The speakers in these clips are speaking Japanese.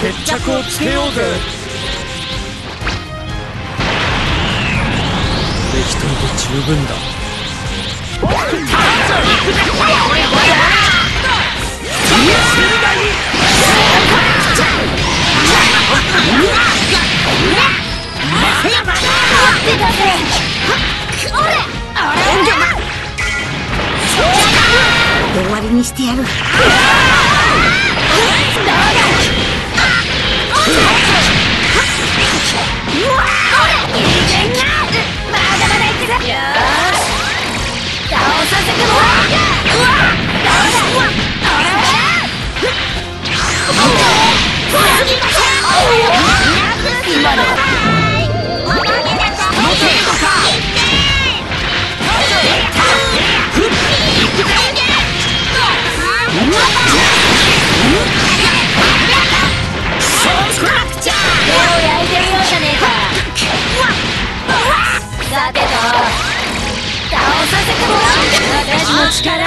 決着をつけようぜ。できといて十分だ。終わりにしてやる力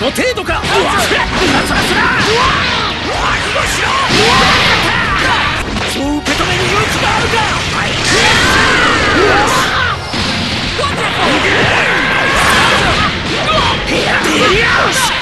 の程度かそう受け止める勇気があるか。頼むか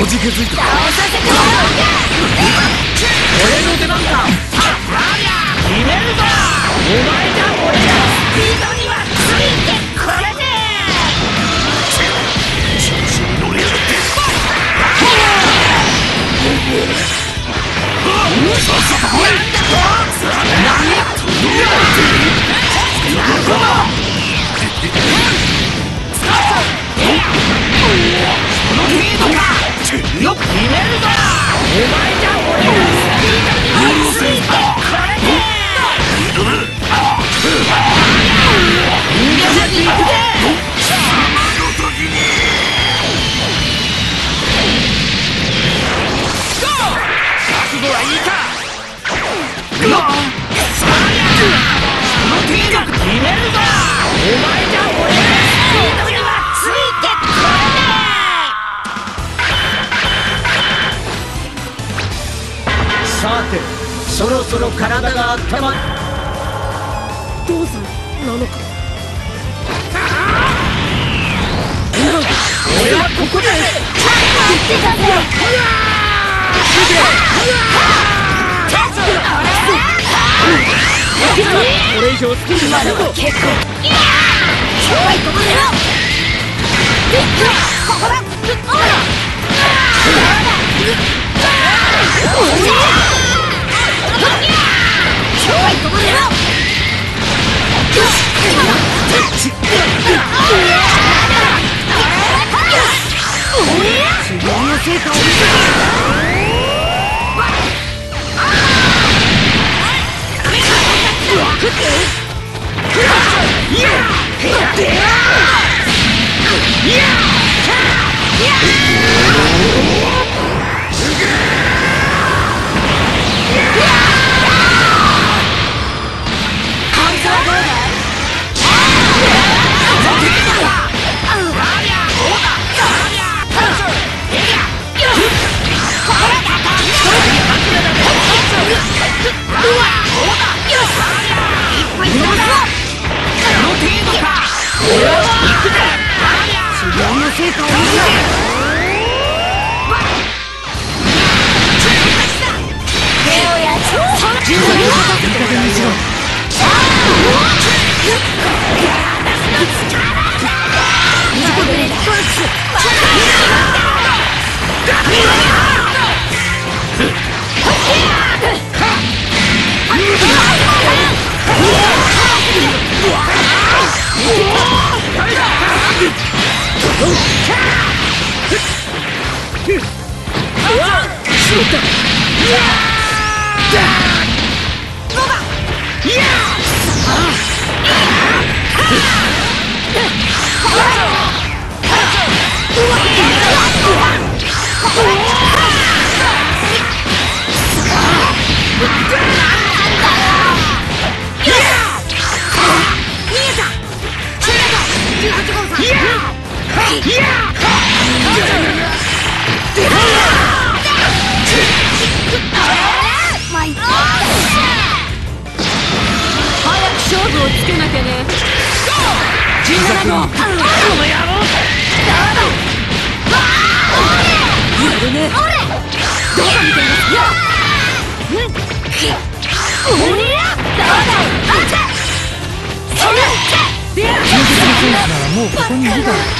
おじけづいた。倒させてもらう俺の出番だ決めるぞお前じゃ俺のスピードにはついてこれねよく決めるぞ。お前じゃ俺のスピードに体が温まる。どうすなのか俺はここで。これ以上好きになると結構超いところよここだ Yeah! の成果を見勝17号この。野郎やるねどうだあちゃそれでやるならもうここにいるだろ勝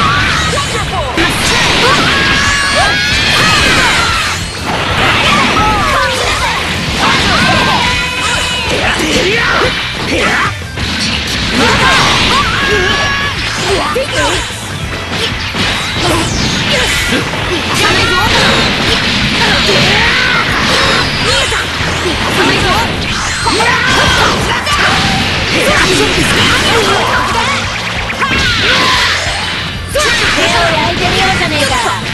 手を焼いてみようじゃねえか。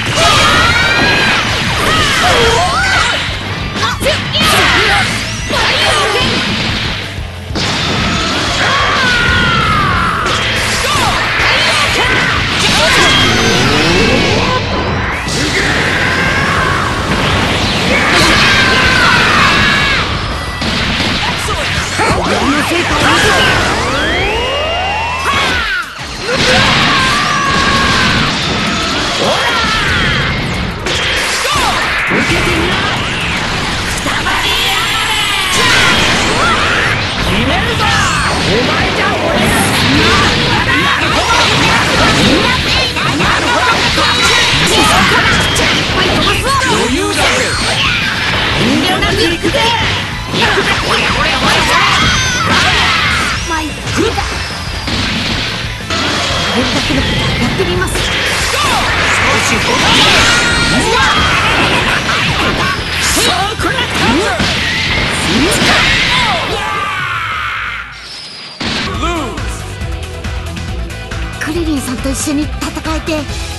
クリリンさんと一緒に戦えて